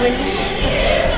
Will